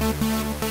Música